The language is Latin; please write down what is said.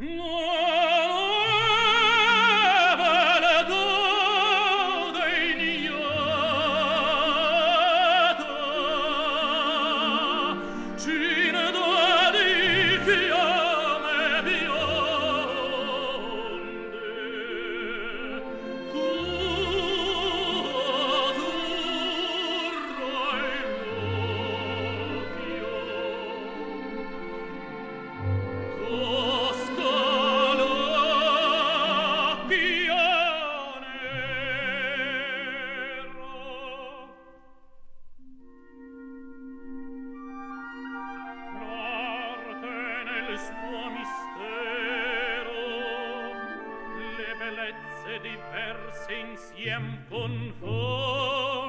No! suo mistero. Le bellezze diverse insiem confon